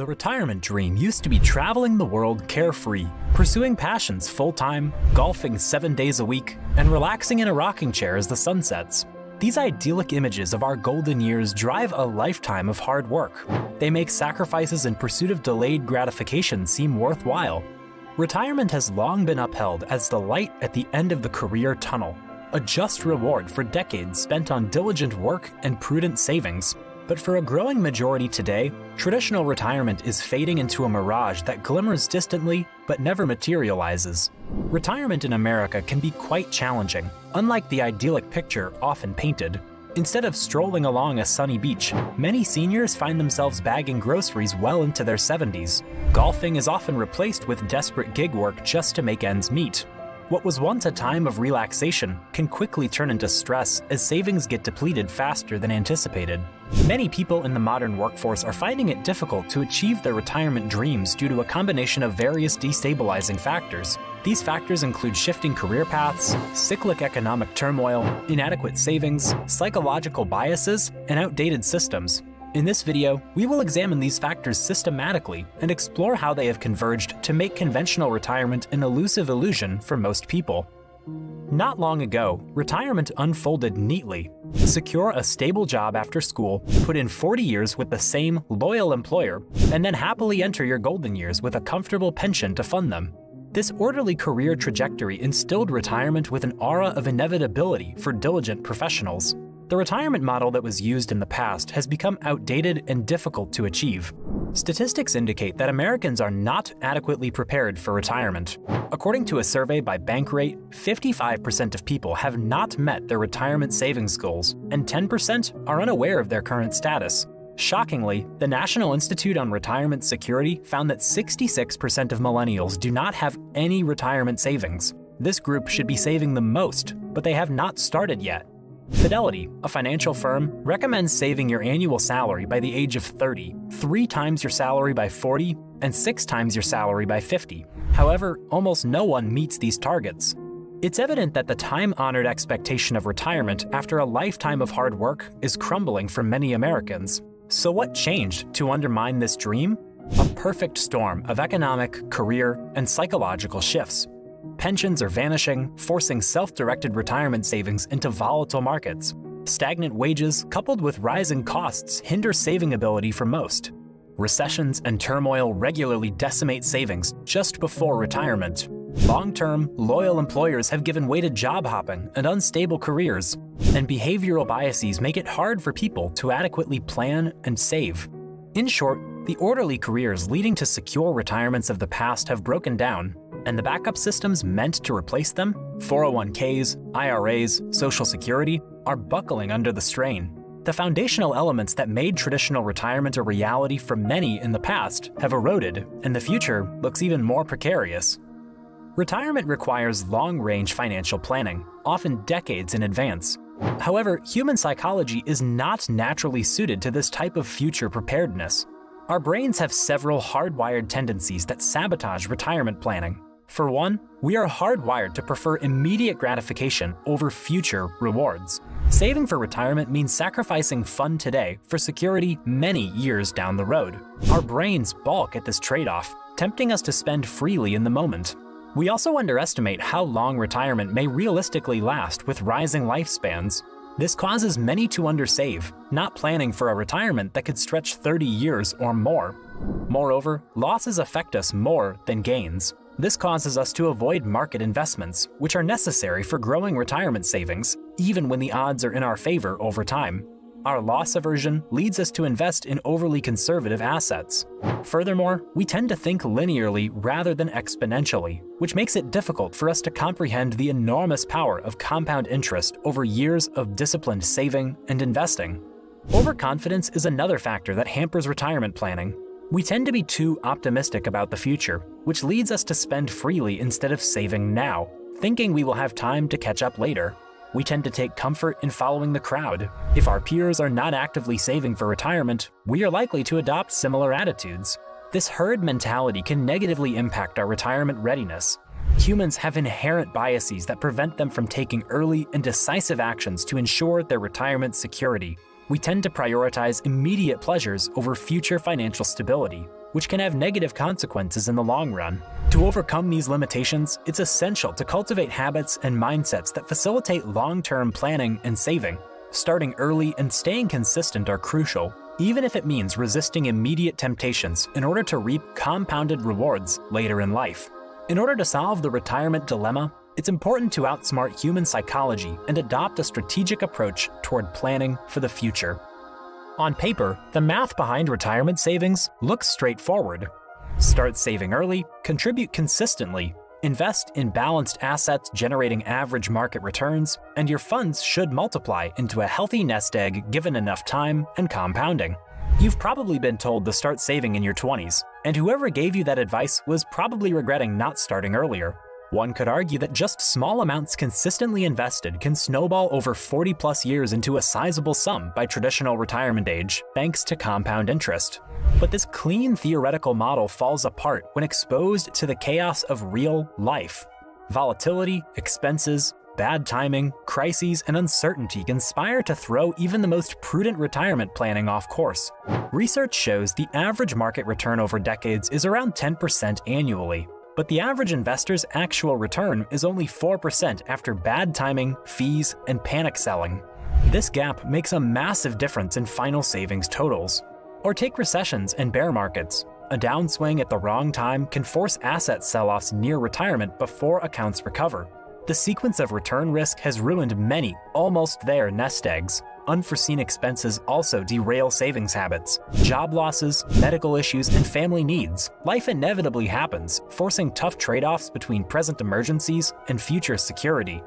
The retirement dream used to be traveling the world carefree, pursuing passions full time, golfing seven days a week, and relaxing in a rocking chair as the sun sets. These idyllic images of our golden years drive a lifetime of hard work. They make sacrifices in pursuit of delayed gratification seem worthwhile. Retirement has long been upheld as the light at the end of the career tunnel, a just reward for decades spent on diligent work and prudent savings. But for a growing majority today, traditional retirement is fading into a mirage that glimmers distantly but never materializes. Retirement in America can be quite challenging, unlike the idyllic picture often painted. Instead of strolling along a sunny beach, many seniors find themselves bagging groceries well into their 70s. Golfing is often replaced with desperate gig work just to make ends meet. What was once a time of relaxation can quickly turn into stress as savings get depleted faster than anticipated. Many people in the modern workforce are finding it difficult to achieve their retirement dreams due to a combination of various destabilizing factors. These factors include shifting career paths, cyclic economic turmoil, inadequate savings, psychological biases, and outdated systems. In this video, we will examine these factors systematically and explore how they have converged to make conventional retirement an elusive illusion for most people. Not long ago, retirement unfolded neatly. Secure a stable job after school, put in 40 years with the same loyal employer, and then happily enter your golden years with a comfortable pension to fund them. This orderly career trajectory instilled retirement with an aura of inevitability for diligent professionals. The retirement model that was used in the past has become outdated and difficult to achieve. Statistics indicate that Americans are not adequately prepared for retirement. According to a survey by Bankrate, 55% of people have not met their retirement savings goals, and 10% are unaware of their current status. Shockingly, the National Institute on Retirement Security found that 66% of millennials do not have any retirement savings. This group should be saving the most, but they have not started yet. Fidelity, a financial firm, recommends saving your annual salary by the age of 30, three times your salary by 40, and six times your salary by 50. However, almost no one meets these targets. It's evident that the time honored expectation of retirement after a lifetime of hard work is crumbling for many Americans. So, what changed to undermine this dream? A perfect storm of economic, career, and psychological shifts. Pensions are vanishing, forcing self directed retirement savings into volatile markets. Stagnant wages, coupled with rising costs, hinder saving ability for most. Recessions and turmoil regularly decimate savings just before retirement. Long term, loyal employers have given way to job hopping and unstable careers, and behavioral biases make it hard for people to adequately plan and save. In short, the orderly careers leading to secure retirements of the past have broken down, and the backup systems meant to replace them 401ks, IRAs, Social Security are buckling under the strain. The foundational elements that made traditional retirement a reality for many in the past have eroded, and the future looks even more precarious. Retirement requires long range financial planning, often decades in advance. However, human psychology is not naturally suited to this type of future preparedness. Our brains have several hardwired tendencies that sabotage retirement planning. For one, we are hardwired to prefer immediate gratification over future rewards. Saving for retirement means sacrificing fun today for security many years down the road. Our brains balk at this trade off, tempting us to spend freely in the moment. We also underestimate how long retirement may realistically last with rising lifespans. This causes many to undersave, not planning for a retirement that could stretch 30 years or more. Moreover, losses affect us more than gains. This causes us to avoid market investments, which are necessary for growing retirement savings, even when the odds are in our favor over time. Our loss aversion leads us to invest in overly conservative assets. Furthermore, we tend to think linearly rather than exponentially, which makes it difficult for us to comprehend the enormous power of compound interest over years of disciplined saving and investing. Overconfidence is another factor that hampers retirement planning. We tend to be too optimistic about the future, which leads us to spend freely instead of saving now, thinking we will have time to catch up later. We tend to take comfort in following the crowd. If our peers are not actively saving for retirement, we are likely to adopt similar attitudes. This herd mentality can negatively impact our retirement readiness. Humans have inherent biases that prevent them from taking early and decisive actions to ensure their retirement security. We tend to prioritize immediate pleasures over future financial stability. which can have negative consequences in the long run. To overcome these limitations, it's essential to cultivate habits and mindsets that facilitate long term planning and saving. Starting early and staying consistent are crucial, even if it means resisting immediate temptations in order to reap compounded rewards later in life. In order to solve the retirement dilemma, it's important to outsmart human psychology and adopt a strategic approach toward planning for the future. On paper, the math behind retirement savings looks straightforward. Start saving early, contribute consistently, invest in balanced assets generating average market returns, and your funds should multiply into a healthy nest egg given enough time and compounding. You've probably been told to start saving in your 20s, and whoever gave you that advice was probably regretting not starting earlier. One could argue that just small amounts consistently invested can snowball over 40 plus years into a sizable sum by traditional retirement age, thanks to compound interest. But this clean theoretical model falls apart when exposed to the chaos of real life. Volatility, expenses, bad timing, crises, and uncertainty conspire to throw even the most prudent retirement planning off course. Research shows the average market return over decades is around 10% annually, but the average investor's actual return is only 4% after bad timing, fees, and panic selling. This gap makes a massive difference in final savings totals. Or take recessions and bear markets. A downswing at the wrong time can force asset sell offs near retirement before accounts recover. The sequence of return risk has ruined many almost there nest eggs, unforeseen expenses also derail savings habits. Job losses, medical issues, and family needs. Life inevitably happens, forcing tough trade offs between present emergencies and future security.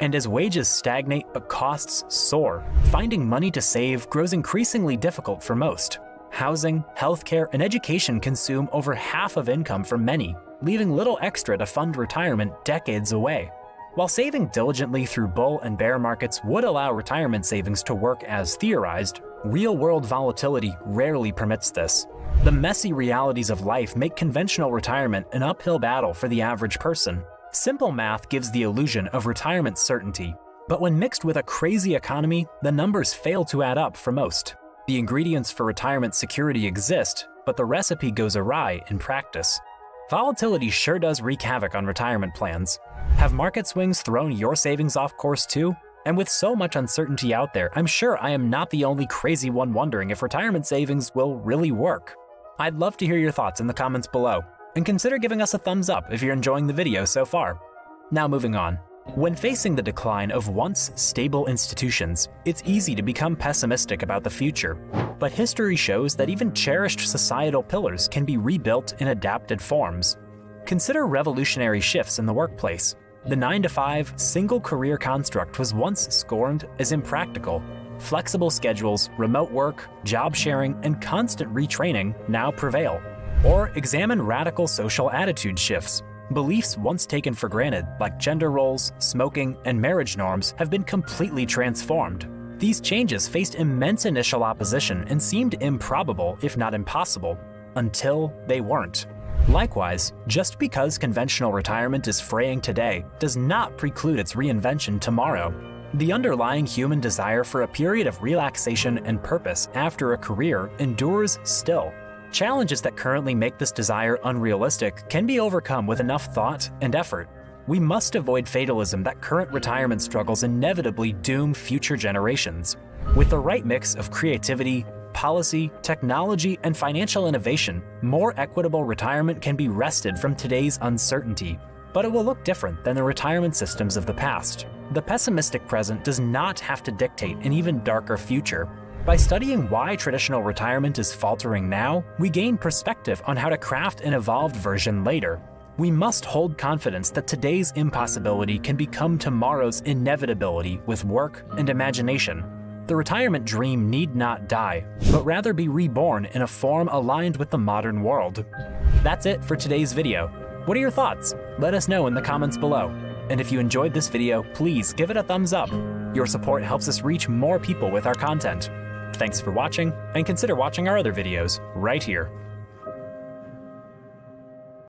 And as wages stagnate but costs soar, finding money to save grows increasingly difficult for most. Housing, healthcare, and education consume over half of income for many, leaving little extra to fund retirement decades away. While saving diligently through bull and bear markets would allow retirement savings to work as theorized, real world volatility rarely permits this. The messy realities of life make conventional retirement an uphill battle for the average person. Simple math gives the illusion of retirement certainty, but when mixed with a crazy economy, the numbers fail to add up for most. The ingredients for retirement security exist, but the recipe goes awry in practice. Volatility sure does wreak havoc on retirement plans. Have market swings thrown your savings off course too? And with so much uncertainty out there, I'm sure I am not the only crazy one wondering if retirement savings will really work. I'd love to hear your thoughts in the comments below, and consider giving us a thumbs up if you're enjoying the video so far. Now moving on. When facing the decline of once stable institutions, it's easy to become pessimistic about the future. But history shows that even cherished societal pillars can be rebuilt in adapted forms. Consider revolutionary shifts in the workplace. The 9 to 5 single career construct was once scorned as impractical. Flexible schedules, remote work, job sharing, and constant retraining now prevail. Or examine radical social attitude shifts. Beliefs once taken for granted, like gender roles, smoking, and marriage norms, have been completely transformed. These changes faced immense initial opposition and seemed improbable, if not impossible, until they weren't. Likewise, just because conventional retirement is fraying today does not preclude its reinvention tomorrow. The underlying human desire for a period of relaxation and purpose after a career endures still. Challenges that currently make this desire unrealistic can be overcome with enough thought and effort. We must avoid fatalism that current retirement struggles inevitably doom future generations. With the right mix of creativity, policy, technology, and financial innovation, more equitable retirement can be wrested from today's uncertainty. But it will look different than the retirement systems of the past. The pessimistic present does not have to dictate an even darker future. By studying why traditional retirement is faltering now, we gain perspective on how to craft an evolved version later. We must hold confidence that today's impossibility can become tomorrow's inevitability with work and imagination. The retirement dream need not die, but rather be reborn in a form aligned with the modern world. That's it for today's video. What are your thoughts? Let us know in the comments below. And if you enjoyed this video, please give it a thumbs up. Your support helps us reach more people with our content. Thanks for watching, and consider watching our other videos right here.